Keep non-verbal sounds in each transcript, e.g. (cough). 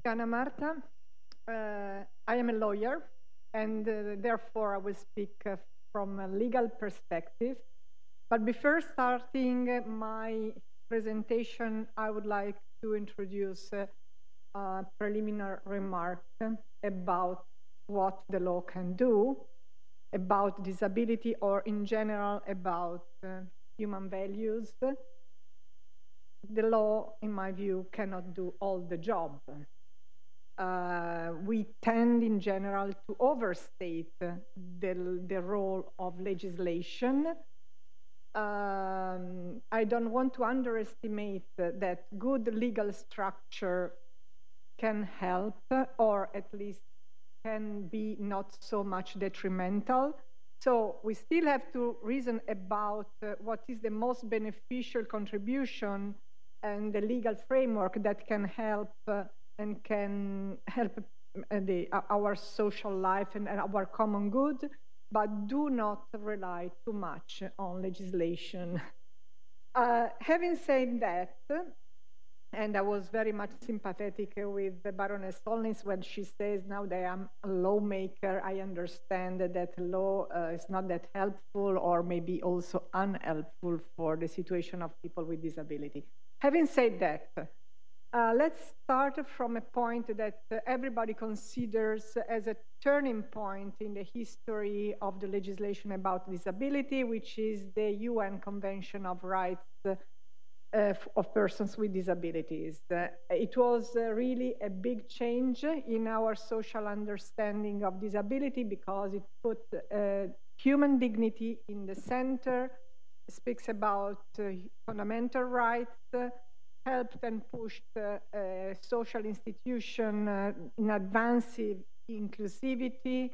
Gana Marta. Uh, I am a lawyer, and uh, therefore I will speak uh, from a legal perspective. But before starting my presentation, I would like to introduce a preliminary remark about what the law can do, about disability, or in general about uh, human values. The law, in my view, cannot do all the job. Uh, we tend in general to overstate the, the role of legislation. Um, I don't want to underestimate that good legal structure can help or at least can be not so much detrimental. So we still have to reason about uh, what is the most beneficial contribution and the legal framework that can help uh, and can help uh, the, uh, our social life and, our common good, but do not rely too much on legislation. (laughs) Uh, having said that, and I was very much sympathetic with Baroness Stolnitz when she says now that I'm a lawmaker. I understand that law uh, is not that helpful or maybe also unhelpful for the situation of people with disability. Having said that, uh, let's start from a point that uh, everybody considers as a turning point in the history of the legislation about disability, which is the UN Convention of Rights uh, of persons with disabilities. Uh, it was uh, really a big change in our social understanding of disability because it put uh, human dignity in the center, speaks about fundamental rights, helped and pushed uh, uh, social institution uh, in advancing inclusivity,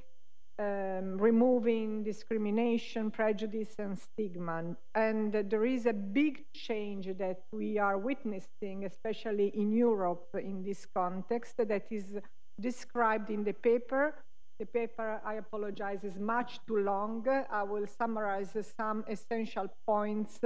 um, removing discrimination, prejudice, and stigma. And there is a big change that we are witnessing, especially in Europe in this context, that is described in the paper. The paper, I apologize, is much too long. I will summarize some essential points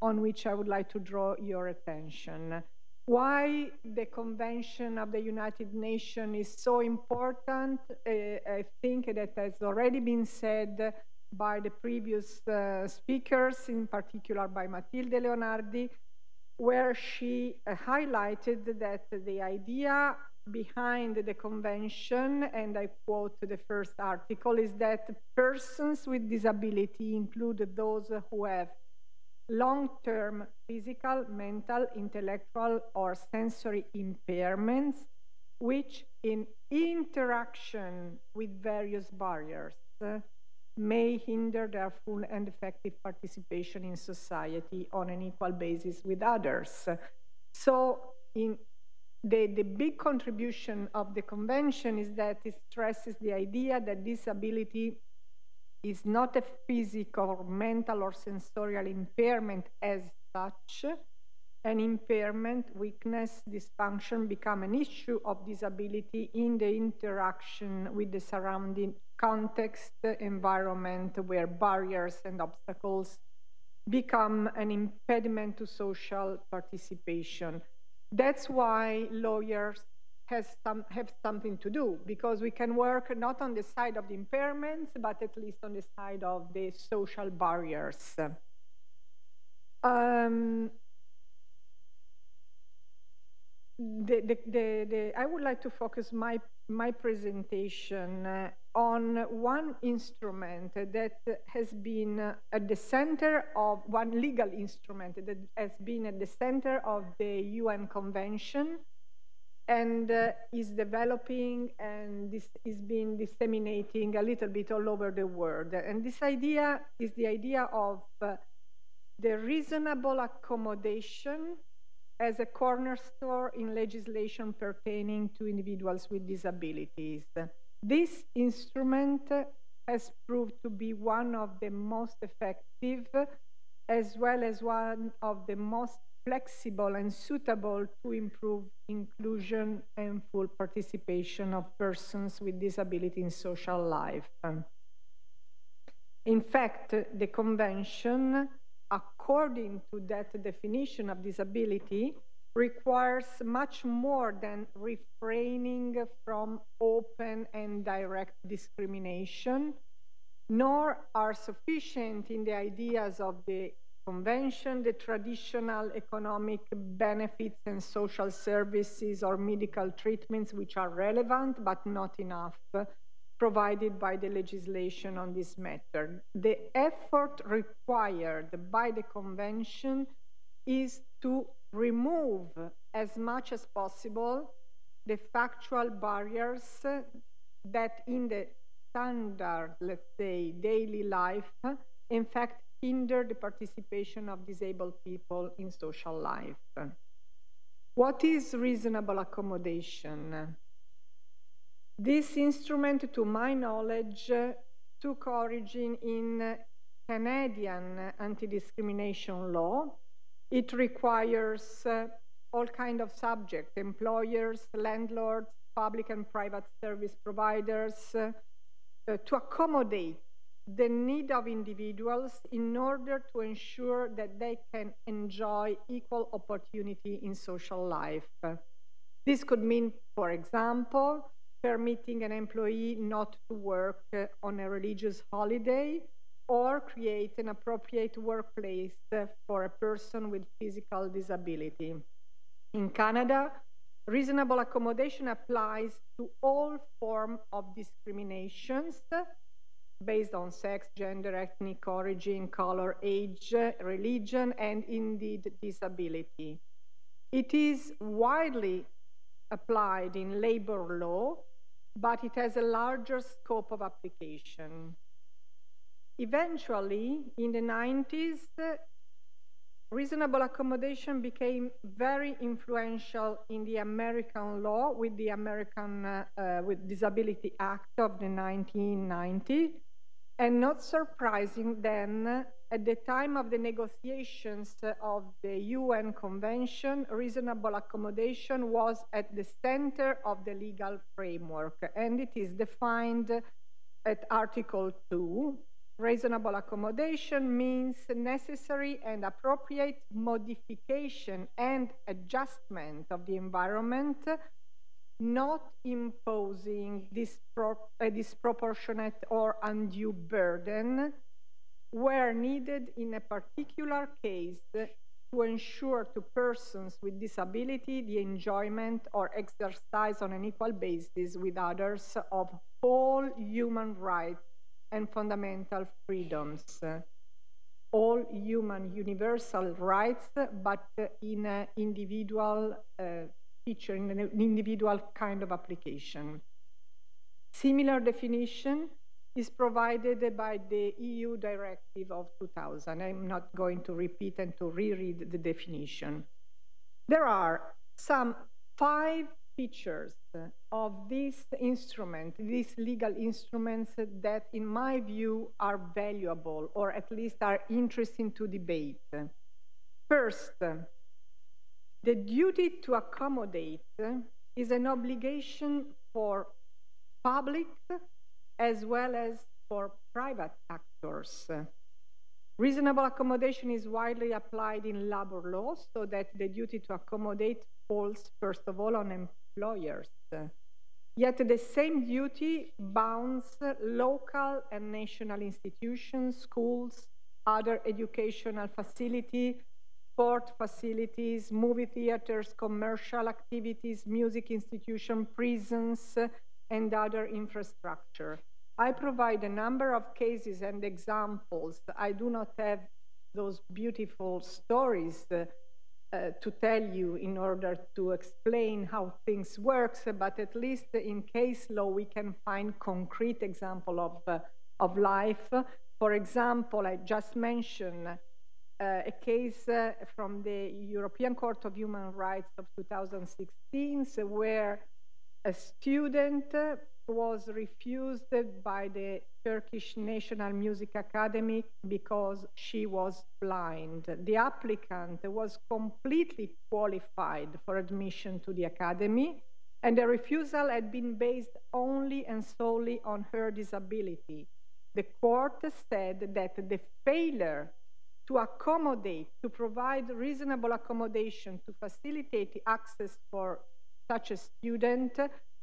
on which I would like to draw your attention. Why the Convention of the United Nations is so important, uh, I think that has already been said by the previous uh, speakers, in particular by Matilde Leonardi, where she uh, highlighted that the idea behind the convention, and I quote the first article, is that persons with disability include those who have long-term physical, mental, intellectual, or sensory impairments, which in interaction with various barriers uh, may hinder their full and effective participation in society on an equal basis with others. So in the, the big contribution of the convention is that it stresses the idea that disability is not a physical, or mental, or sensorial impairment as such. An impairment, weakness, dysfunction become an issue of disability in the interaction with the surrounding context, environment, where barriers and obstacles become an impediment to social participation. That's why lawyers has some, have something to do because we can work not on the side of the impairments, but at least on the side of the social barriers. Um, the, the, the, I would like to focus my, my presentation uh, on one instrument that has been at the center of, one legal instrument that has been at the center of the UN Convention and uh, is developing and this is being disseminating a little bit all over the world. And this idea is the idea of uh, the reasonable accommodation as a cornerstone in legislation pertaining to individuals with disabilities. This instrument has proved to be one of the most effective as well as one of the most flexible and suitable to improve inclusion and full participation of persons with disability in social life. In fact, the convention, according to that definition of disability, requires much more than refraining from open and direct discrimination, nor are sufficient in the ideas of the convention the traditional economic benefits and social services or medical treatments which are relevant but not enough provided by the legislation on this matter. The effort required by the Convention is to remove as much as possible the factual barriers that in the standard, let's say, daily life, in fact, hinder the participation of disabled people in social life. What is reasonable accommodation? This instrument, to my knowledge, took origin in Canadian anti-discrimination law. It requires uh, all kind of subjects, employers, landlords, public and private service providers, uh, uh, to accommodate the need of individuals in order to ensure that they can enjoy equal opportunity in social life. This could mean, for example, permitting an employee not to work uh, on a religious holiday or create an appropriate workplace uh, for a person with physical disability. In Canada, reasonable accommodation applies to all forms of discriminations based on sex, gender, ethnic origin, color, age, religion, and indeed disability. It is widely applied in labor law but it has a larger scope of application. Eventually, in the 90s, reasonable accommodation became very influential in the American law with the American uh, with Disability Act of the 1990, and not surprising then at the time of the negotiations of the UN Convention, reasonable accommodation was at the center of the legal framework, and it is defined at Article 2. Reasonable accommodation means necessary and appropriate modification and adjustment of the environment, not imposing a disproportionate or undue burden were needed in a particular case to ensure to persons with disability the enjoyment or exercise on an equal basis with others of all human rights and fundamental freedoms. All human universal rights, but in an individual uh, feature, in an individual kind of application. Similar definition is provided by the EU directive of 2000. I'm not going to repeat and to reread the definition. There are some five features of this instrument, these legal instruments that in my view are valuable or at least are interesting to debate. First, the duty to accommodate eh, is an obligation for public as well as for private actors. Reasonable accommodation is widely applied in labor law so that the duty to accommodate falls first of all on employers. Yet the same duty bounds local and national institutions, schools, other educational facilities, sport facilities, movie theaters, commercial activities, music institutions, prisons, and other infrastructure. I provide a number of cases and examples. I do not have those beautiful stories uh, to tell you in order to explain how things work, but at least in case law we can find concrete example of, uh, of life. For example, I just mentioned a case uh, from the European Court of Human Rights of 2016 so where a student was refused by the Turkish National Music Academy because she was blind. The applicant was completely qualified for admission to the academy, and the refusal had been based only and solely on her disability. The court said that the failure to accommodate, to provide reasonable accommodation to facilitate access for such a student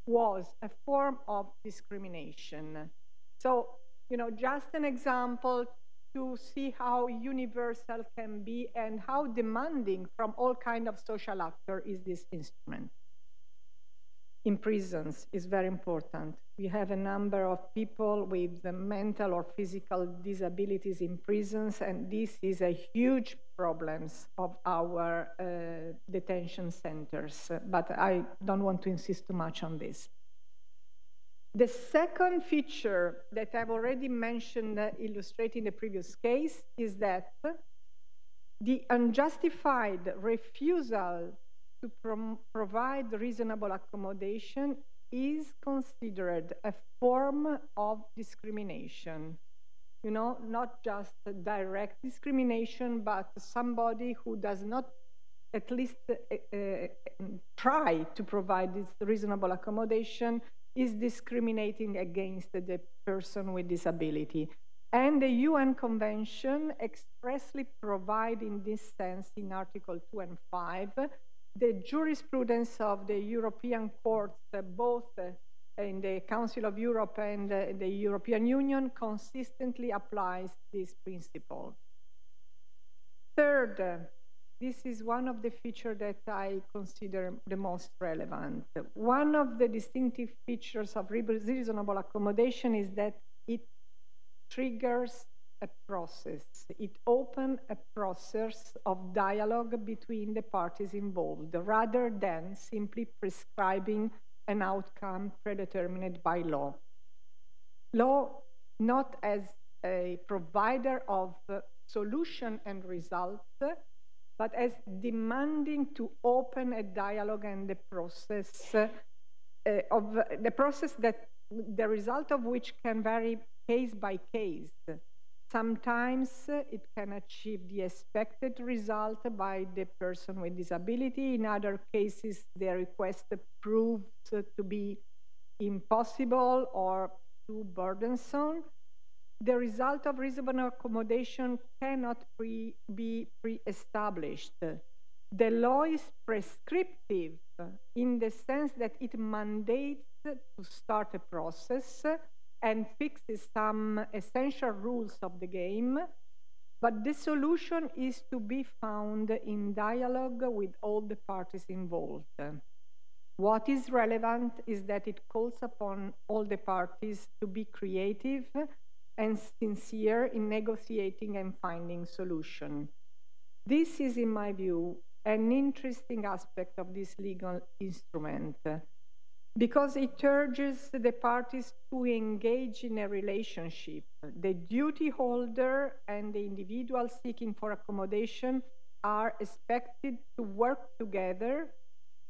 was a form of discrimination. So, you know, just an example to see how universal can be and how demanding from all kind of social actor is this instrument in prisons is very important. We have a number of people with mental or physical disabilities in prisons, and this is a huge problem of our uh, detention centers. But I don't want to insist too much on this. The second feature that I've already mentioned uh, illustrating the previous case is that the unjustified refusal to pro provide reasonable accommodation is considered a form of discrimination. You know, not just direct discrimination, but somebody who does not at least uh, uh, try to provide this reasonable accommodation is discriminating against the person with disability. And the UN Convention expressly provide in this sense in Article 2 and 5 the jurisprudence of the European courts, uh, both uh, in the Council of Europe and uh, the European Union, consistently applies this principle. Third, uh, this is one of the features that I consider the most relevant. One of the distinctive features of reasonable accommodation is that it triggers a process. It opened a process of dialogue between the parties involved rather than simply prescribing an outcome predetermined by law. Law not as a provider of solution and result, but as demanding to open a dialogue and the process uh, of the process that the result of which can vary case by case Sometimes it can achieve the expected result by the person with disability. In other cases, the request proves to be impossible or too burdensome. The result of reasonable accommodation cannot pre be pre-established. The law is prescriptive in the sense that it mandates to start a process and fixes some essential rules of the game, but the solution is to be found in dialogue with all the parties involved. What is relevant is that it calls upon all the parties to be creative and sincere in negotiating and finding solution. This is, in my view, an interesting aspect of this legal instrument because it urges the parties to engage in a relationship. The duty holder and the individual seeking for accommodation are expected to work together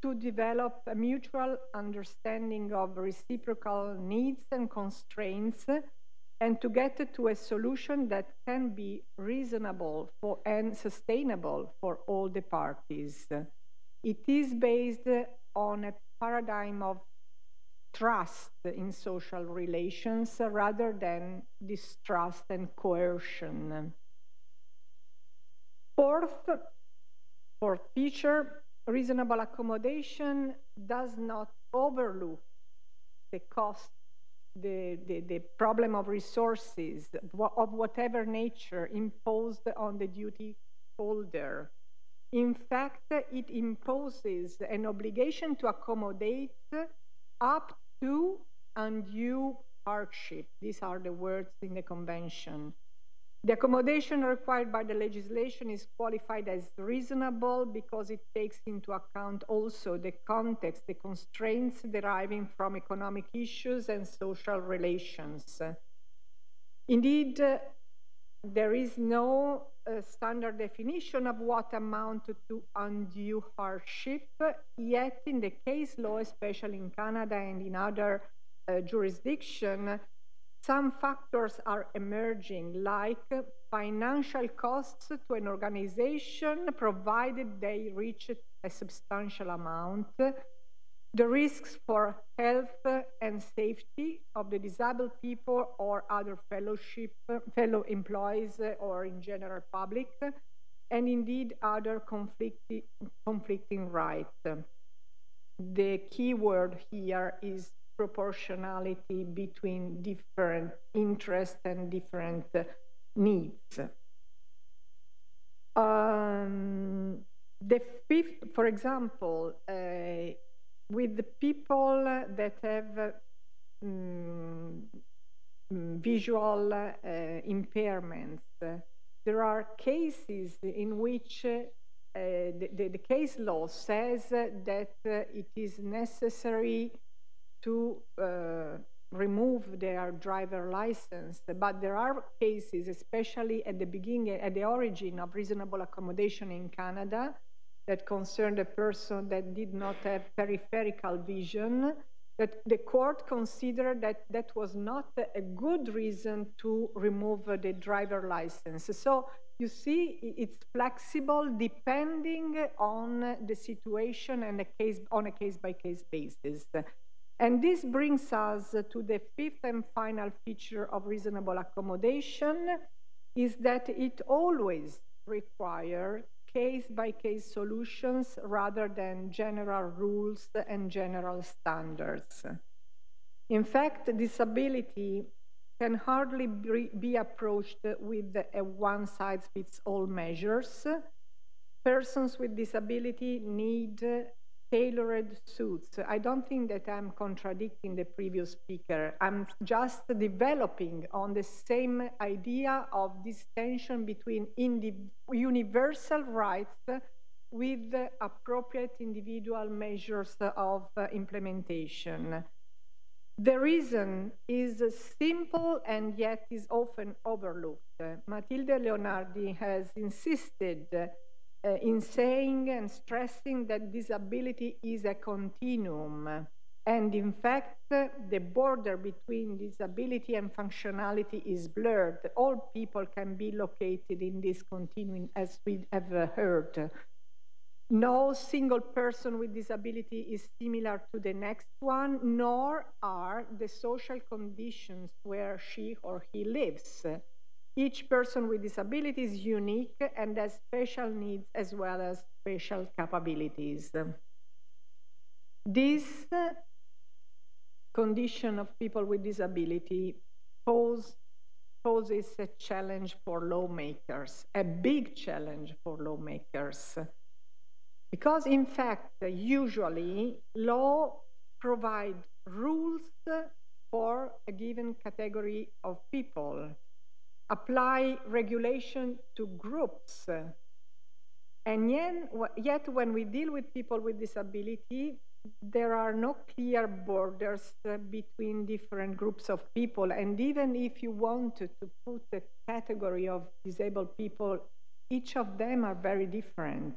to develop a mutual understanding of reciprocal needs and constraints and to get to a solution that can be reasonable for, and sustainable for all the parties. It is based on a paradigm of trust in social relations rather than distrust and coercion. Fourth, fourth feature, reasonable accommodation does not overlook the cost, the, the, the problem of resources of whatever nature imposed on the duty holder. In fact, it imposes an obligation to accommodate up to undue hardship. These are the words in the convention. The accommodation required by the legislation is qualified as reasonable because it takes into account also the context, the constraints deriving from economic issues and social relations. Indeed, there is no uh, standard definition of what amount to undue hardship, yet in the case law, especially in Canada and in other uh, jurisdictions, some factors are emerging, like financial costs to an organization, provided they reach a substantial amount, the risks for health and safety of the disabled people or other fellowship, fellow employees or in general public, and indeed other conflicti conflicting rights. The key word here is proportionality between different interests and different needs. Um, the fifth, for example, uh, with the people that have um, visual uh, impairments, there are cases in which uh, the, the, the, case law says that it is necessary to uh, remove their driver license, but there are cases, especially at the beginning, at the origin of reasonable accommodation in Canada, that concerned a person that did not have peripheral vision, that the court considered that that was not a good reason to remove the driver license. So you see, it's flexible depending on the situation and a case on a case-by-case -case basis. And this brings us to the fifth and final feature of reasonable accommodation is that it always requires case-by-case solutions rather than general rules and general standards. In fact, disability can hardly be approached with a one-size-fits-all measures. Persons with disability need tailored suits. I don't think that I'm contradicting the previous speaker. I'm just developing on the same idea of this tension between universal rights with appropriate individual measures of implementation. The reason is simple and yet is often overlooked. Matilde Leonardi has insisted uh, in saying and stressing that disability is a continuum. And in fact, the border between disability and functionality is blurred. All people can be located in this continuum, as we have heard. No single person with disability is similar to the next one, nor are the social conditions where she or he lives. Each person with disability is unique and has special needs as well as special capabilities. This condition of people with disability pose, poses a challenge for lawmakers, a big challenge for lawmakers. Because in fact, usually law provide rules for a given category of people apply regulation to groups. And yet, when we deal with people with disability, there are no clear borders uh, between different groups of people. And even if you wanted to put a category of disabled people, each of them are very different.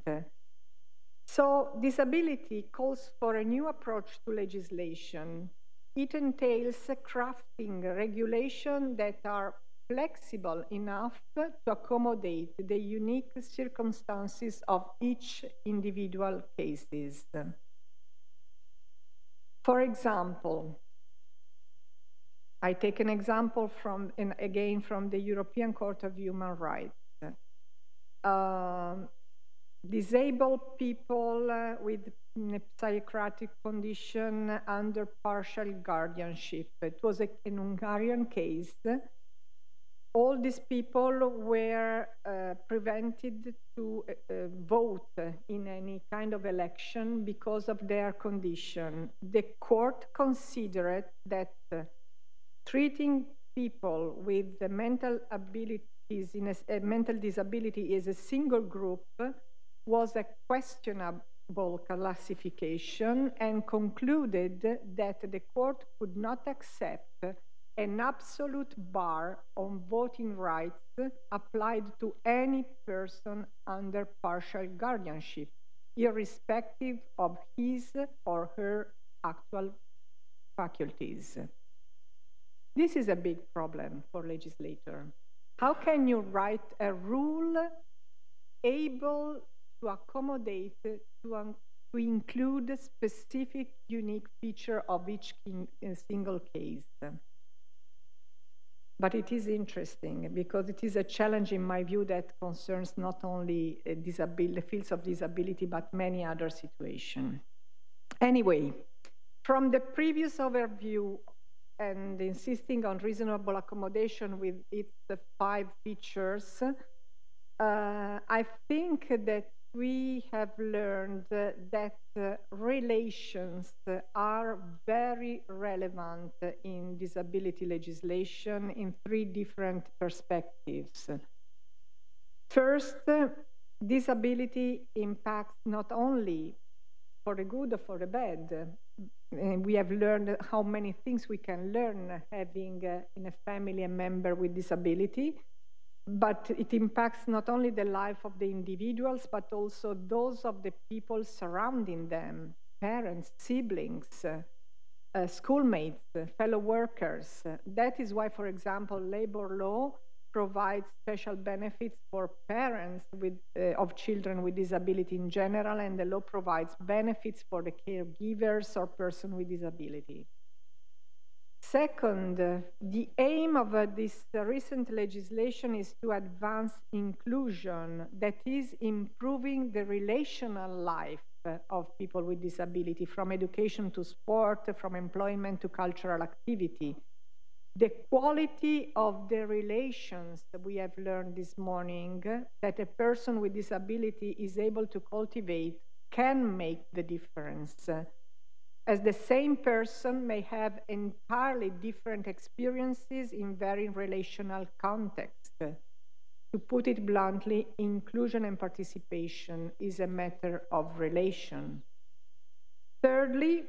So disability calls for a new approach to legislation. It entails crafting regulation that are flexible enough to accommodate the unique circumstances of each individual cases. For example, I take an example from, again, from the European Court of Human Rights. Uh, disabled people uh, with psychiatric condition under partial guardianship. It was a, an Hungarian case all these people were uh, prevented to uh, vote in any kind of election because of their condition. The court considered that uh, treating people with mental abilities in a, a mental disability as a single group was a questionable classification and concluded that the court could not accept an absolute bar on voting rights applied to any person under partial guardianship, irrespective of his or her actual faculties. This is a big problem for legislator. How can you write a rule able to accommodate to um, to include a specific unique feature of each uh, single case. But it is interesting because it is a challenge, in my view, that concerns not only uh, the fields of disability, but many other situations. Anyway, from the previous overview and insisting on reasonable accommodation with its five features, uh, I think that we have learned that relations are very relevant in disability legislation in three different perspectives. First, disability impacts not only for the good or for the bad. We have learned how many things we can learn having in a family a member with disability, but it impacts not only the life of the individuals, but also those of the people surrounding them, parents, siblings, uh, uh, schoolmates, uh, fellow workers. that is why, for example, labor law provides special benefits for parents with, uh, of children with disability in general, and the law provides benefits for the caregivers or person with disability. Second, uh, the aim of uh, this uh, recent legislation is to advance inclusion, that is, improving the relational life uh, of people with disability, from education to sport, from employment to cultural activity. The quality of the relations that we have learned this morning that a person with disability is able to cultivate can make the difference as the same person may have entirely different experiences in very relational contexts. To put it bluntly, inclusion and participation is a matter of relation. Thirdly,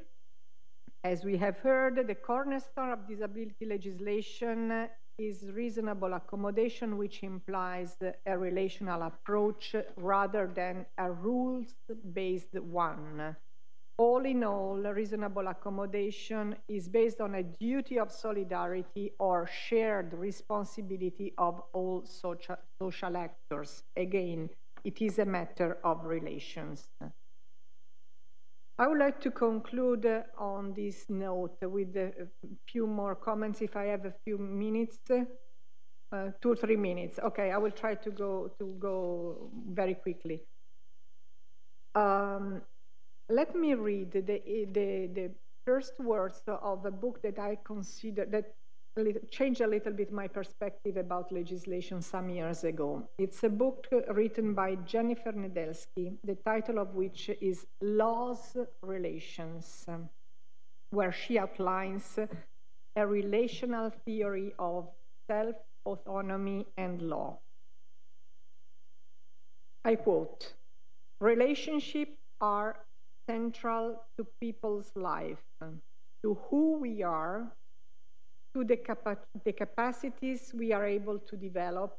as we have heard, the cornerstone of disability legislation is reasonable accommodation, which implies a relational approach rather than a rules-based one. All in all, reasonable accommodation is based on a duty of solidarity or shared responsibility of all social, social actors. Again, it is a matter of relations. I would like to conclude on this note with a few more comments if I have a few minutes. Uh, two or three minutes. Okay, I will try to go to go very quickly. Um, let me read the, the, the first words of a book that I consider that changed a little bit my perspective about legislation some years ago. It's a book written by Jennifer Nedelsky, the title of which is Laws Relations, where she outlines a relational theory of self autonomy and law. I quote Relationships are central to people's life, to who we are, to the, capa the capacities we are able to develop,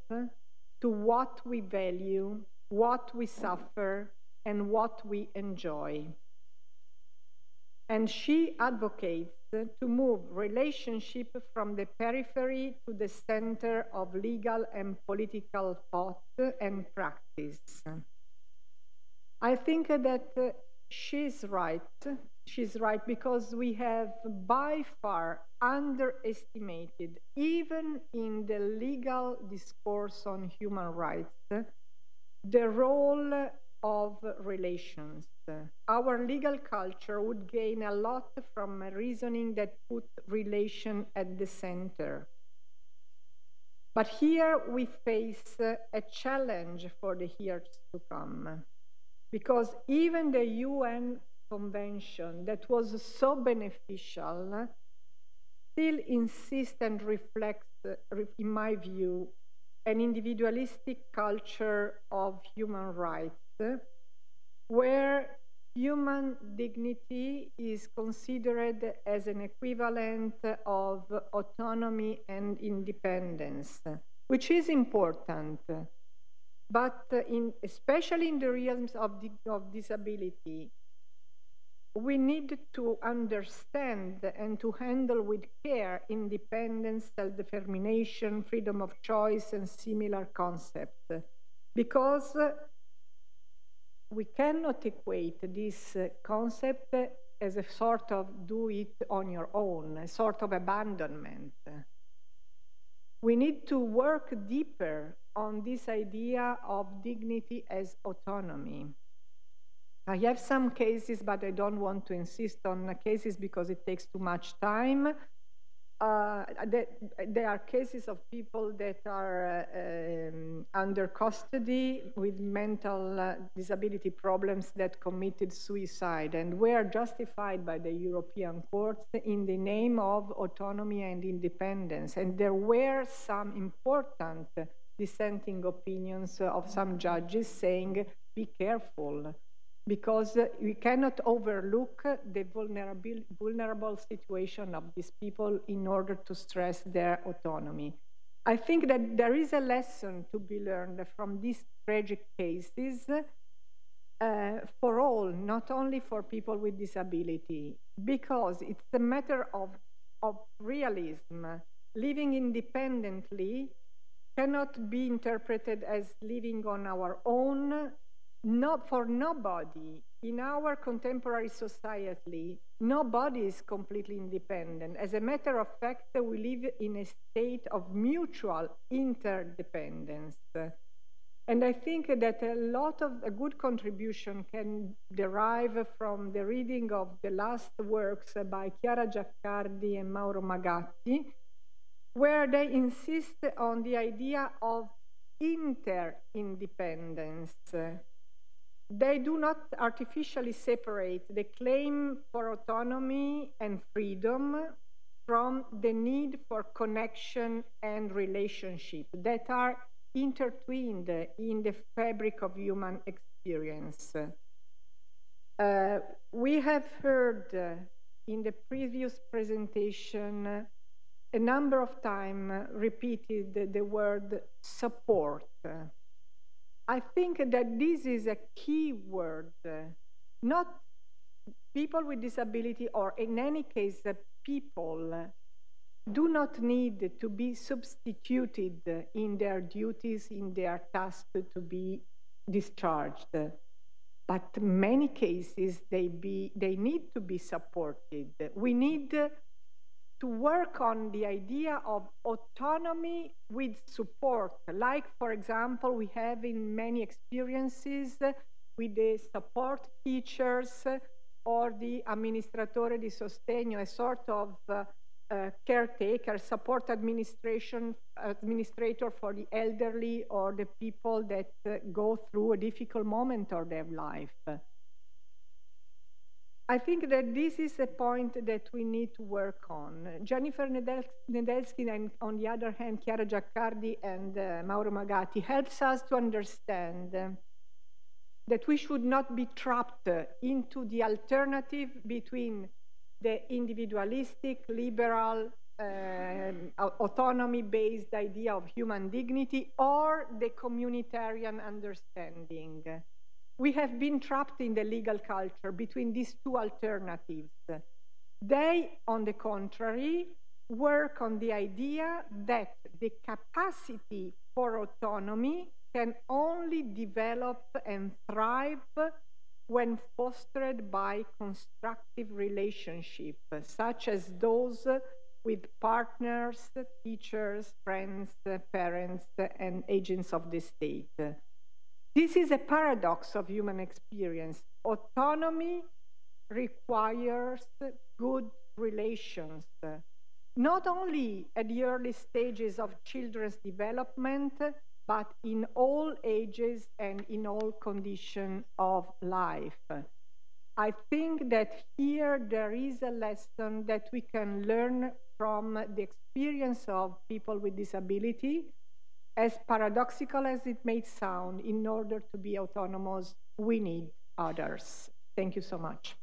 to what we value, what we suffer, and what we enjoy. And she advocates to move relationship from the periphery to the center of legal and political thought and practice. I think that she's right. She's right because we have by far underestimated, even in the legal discourse on human rights, the role of relations. Our legal culture would gain a lot from a reasoning that put relation at the center. But here we face a challenge for the years to come because even the UN convention that was so beneficial eh, still insists and reflects, eh, in my view, an individualistic culture of human rights eh, where human dignity is considered as an equivalent of autonomy and independence, which is important but in, especially in the realms of, of disability, we need to understand and to handle with care independence, self-determination, freedom of choice, and similar concepts. Because we cannot equate this concept as a sort of do it on your own, a sort of abandonment. We need to work deeper on this idea of dignity as autonomy. I have some cases, but I don't want to insist on cases because it takes too much time. Uh, there are cases of people that are uh, um, under custody with mental uh, disability problems that committed suicide and were justified by the European courts in the name of autonomy and independence. And there were some important dissenting opinions of some judges saying, be careful, because we cannot overlook the vulnerable, vulnerable situation of these people in order to stress their autonomy. I think that there is a lesson to be learned from these tragic cases uh, for all, not only for people with disability, because it's a matter of, of realism. Living independently cannot be interpreted as living on our own not for nobody in our contemporary society, nobody is completely independent. As a matter of fact, we live in a state of mutual interdependence. And I think that a lot of a good contribution can derive from the reading of the last works by Chiara Giaccardi and Mauro Magatti, where they insist on the idea of interdependence they do not artificially separate the claim for autonomy and freedom from the need for connection and relationship that are intertwined in the fabric of human experience. Uh, we have heard uh, in the previous presentation uh, a number of times repeated the, the word support. I think that this is a key word, uh, not people with disability or in any case people uh, do not need to be substituted uh, in their duties, in their tasks to be discharged. But many cases they, be, they need to be supported. We need to work on the idea of autonomy with support, like, for example, we have in many experiences with the support teachers or the amministratore di sostegno, a sort of uh, uh, caretaker, support administration, administrator for the elderly or the people that uh, go through a difficult moment of their life. I think that this is a point that we need to work on. Jennifer Nedelsky and on the other hand, Chiara Giaccardi and uh, Mauro Magatti helps us to understand uh, that we should not be trapped into the alternative between the individualistic, liberal, uh, autonomy-based idea of human dignity or the communitarian understanding we have been trapped in the legal culture between these two alternatives. They, on the contrary, work on the idea that the capacity for autonomy can only develop and thrive when fostered by constructive relationships, such as those with partners, teachers, friends, parents, and agents of the state. This is a paradox of human experience. Autonomy requires good relations, not only at the early stages of children's development, but in all ages and in all conditions of life. I think that here there is a lesson that we can learn from the experience of people with disability as paradoxical as it may sound, in order to be autonomous, we need others. Thank you so much.